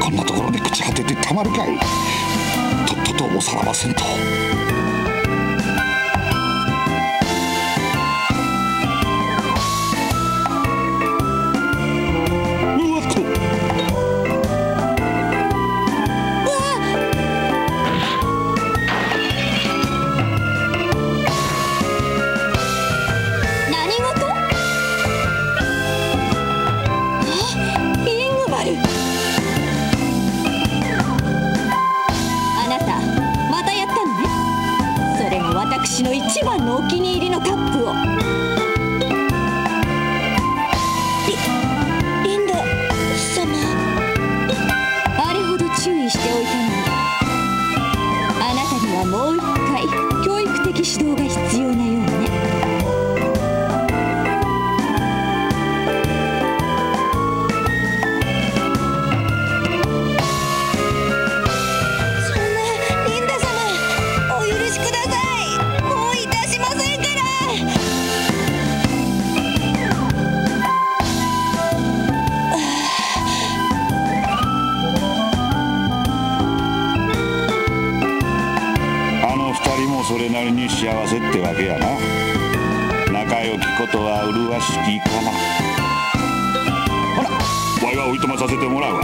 こんなところで朽ち果ててたまるかいとっととおさらばせんと。私の一番のお気に入りのカップを。幸せってわけやな。仲良きことは麗しきかな。ほらわいはおいとまさせてもらうわ。